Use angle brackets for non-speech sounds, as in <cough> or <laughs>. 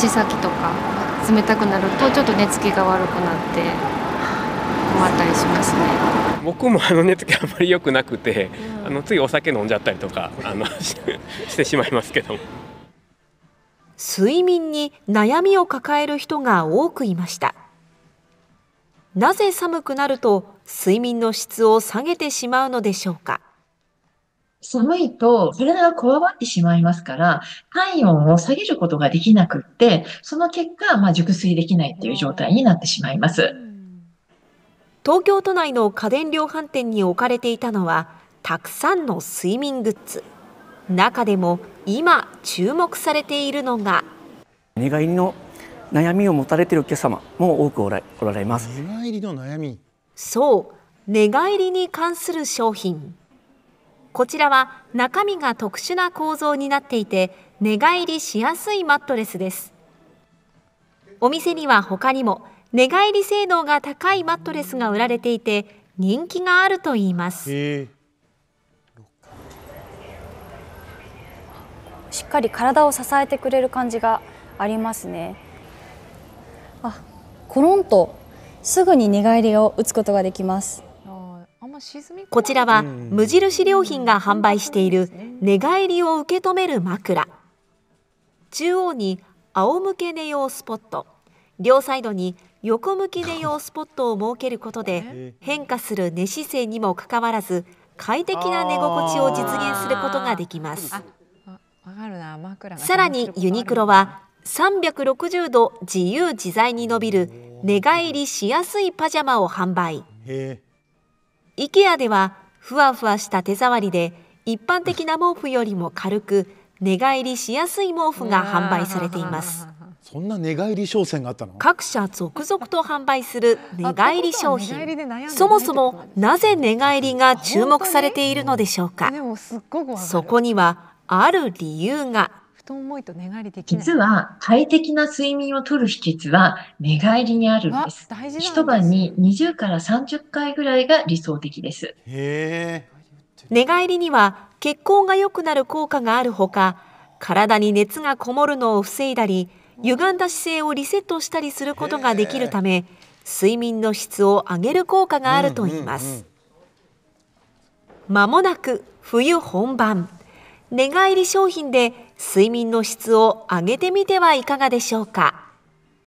足先とか冷たくなるとちょっと寝つきが悪くなって困ったりしますね。僕もあの寝つきあんまり良くなくて、うん、あのついお酒飲んじゃったりとかあの <laughs> してしまいますけど睡眠に悩みを抱える人が多くいました。なぜ寒くなると睡眠の質を下げてしまうのでしょうか？寒いと体がこわばってしまいますから、体温を下げることができなくって、その結果、まあ、熟睡できないっていう状態になってしまいます。東京都内の家電量販店に置かれていたのは、たくさんの睡眠グッズ。中でも今注目されているのが寝返りの悩みを持たれているお客様も多くおられます寝返りの悩みそう寝返りに関する商品こちらは中身が特殊な構造になっていて寝返りしやすいマットレスです。お店には他にも寝返り性能が高いマットレスが売られていて人気があるといいます。しっかり体を支えてくれる感じがありますね。あコロンとすぐに寝返りを打つことができますこちらは無印良品が販売している寝返りを受け止める枕。中央に仰向け寝用スポット。両サイドに横向き寝用スポットを設けることで変化する寝姿勢にもかかわらず快適な寝心地を実現することができます。さらにユニクロは360度自由自在に伸びる寝返りしやすいパジャマを販売 IKEA ではふわふわした手触りで一般的な毛布よりも軽く寝返りしやすい毛布が販売されています。そんな寝返り商戦があったの？各社続々と販売する寝返り商品。そもそもなぜ寝返りが注目されているのでしょうか？そこにはある理由が実は快適な睡眠をとる秘訣は寝返りにあるんです。一晩に20から30回ぐらいが理想的です。寝返りには血行が良くなる効果があるほか、体に熱がこもるのを防いだり、歪んだ姿勢をリセットしたりすることができるため、睡眠の質を上げる効果があるといいます。まもなく冬本番。寝返り商品で睡眠の質を上げてみてはいかがでしょうか。